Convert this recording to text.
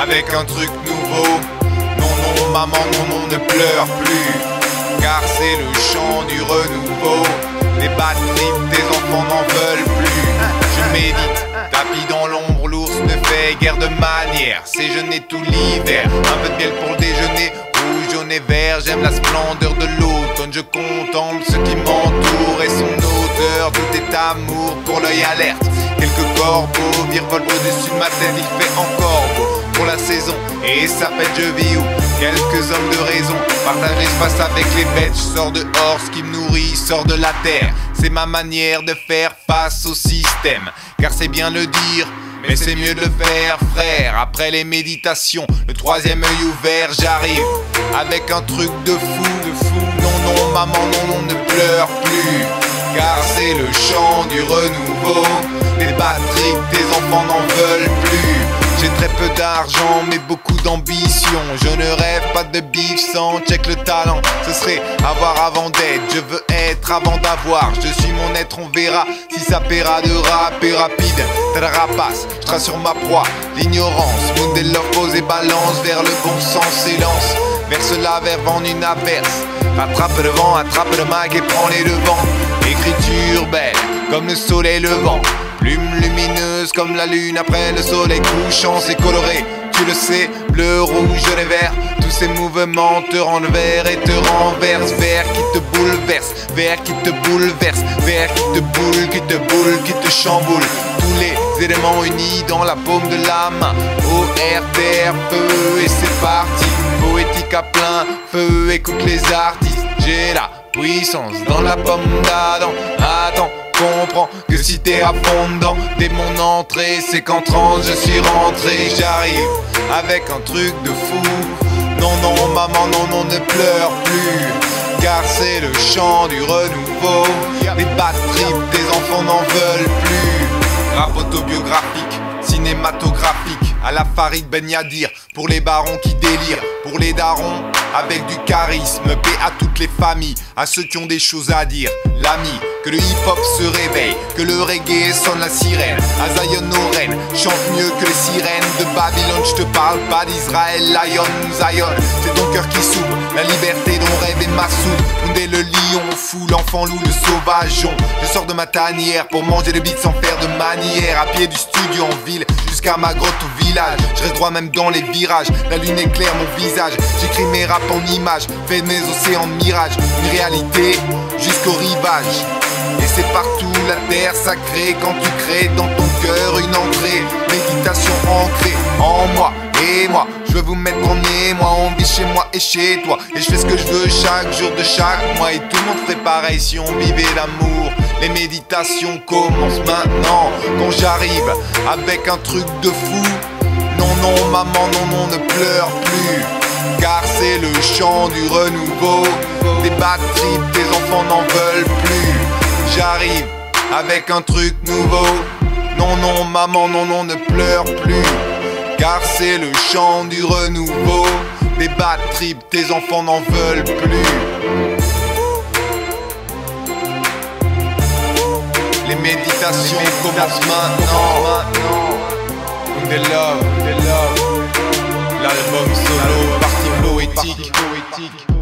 avec un truc nouveau. Non, non, maman, non, non, ne pleure plus. Car c'est le chant du renouveau. Les batteries des enfants n'en veulent plus. Je médite, tapis dans l'ombre, l'ours ne fait guère de manière. C'est jeûner tout l'hiver, un peu de miel pour le déjeuner. Rouge, jaune et vert, j'aime la splendeur de l'automne. Je contemple ce qui m'entoure et est amour pour l'œil alerte. Quelques corbeaux virevolent au-dessus de ma tête, il fait encore beau pour la saison et ça fait je vis où quelques hommes de raison Partager face avec les bêtes, je sors dehors, ce qui me nourrit sort de la terre. C'est ma manière de faire face au système, car c'est bien le dire. Mais c'est mieux de le faire, frère. Après les méditations, le troisième œil ouvert, j'arrive avec un truc de fou, de fou. Non, non, maman, non, non, ne pleure plus. Le chant du renouveau. Les batteries des enfants n'en veulent plus. J'ai très peu d'argent mais beaucoup d'ambition. Je ne rêve pas de bif sans check le talent. Ce serait avoir avant d'être. Je veux être avant d'avoir. Je suis mon être on verra Si ça paiera de rapper rapide. T'as la rapace, je trace sur ma proie L'ignorance, Moondelove pose et balance Vers le bon sens et lance. Verse la vers vent une averse Attrape le vent, attrape le mag et prends les devants Écriture belle comme le soleil levant Plume lumineuse comme la lune après le soleil couchant, c'est coloré. Tu le sais, bleu, rouge, jaune et vert. Tous ces mouvements te rendent vert et te renversent. Vert qui te bouleverse, vert qui te bouleverse, vert qui te boule, qui te boule, qui te chamboule. Tous les éléments unis dans la paume de la main. O, R, terre, feu, et c'est parti. Poétique à plein feu, écoute les artistes. J'ai la puissance dans la pomme d'Adam. Attends comprends que si t'es à Dès mon entrée, c'est qu'en transe je suis rentré. J'arrive avec un truc de fou. Non, non, maman, non, non, ne pleure plus. Car c'est le chant du renouveau. Les batteries des enfants n'en veulent plus. Rap autobiographique, cinématographique À la Farid Ben Yadir Pour les barons qui délirent Pour les darons avec du charisme Paix à toutes les familles, à ceux qui ont des choses à dire L'ami que le hip-hop se réveille, que le reggae sonne la sirène. À Zion chante mieux que les sirènes de Babylone. Je te parle pas d'Israël, Lion, Zion. C'est ton cœur qui s'ouvre, la liberté dont rêve est ma soupe. est le lion fou, l'enfant loup, le sauvageon. Je sors de ma tanière pour manger des beats sans faire de manière. À pied du studio en ville, jusqu'à ma grotte au village. Je reste droit même dans les virages. La lune éclaire mon visage. J'écris mes raps en images, fais mes océans de mirage. Une réalité jusqu'au rivage. Et c'est partout la terre sacrée quand tu crées dans ton cœur une entrée. Méditation ancrée en moi et moi. Je veux vous mettre en moi, on vit chez moi et chez toi. Et je fais ce que je veux chaque jour de chaque mois. Et tout le monde ferait pareil si on vivait l'amour. Les méditations commencent maintenant. Quand j'arrive avec un truc de fou. Non, non, maman, non, non, ne pleure plus. Car c'est le chant du renouveau. Des batteries, tes enfants n'en veulent plus. J'arrive avec un truc nouveau. Non, non, maman, non, non, ne pleure plus. Car c'est le chant du renouveau. Des bad trips, tes enfants n'en veulent plus. destination commence maintenant. Des love, des love. L'album solo, parti poétique.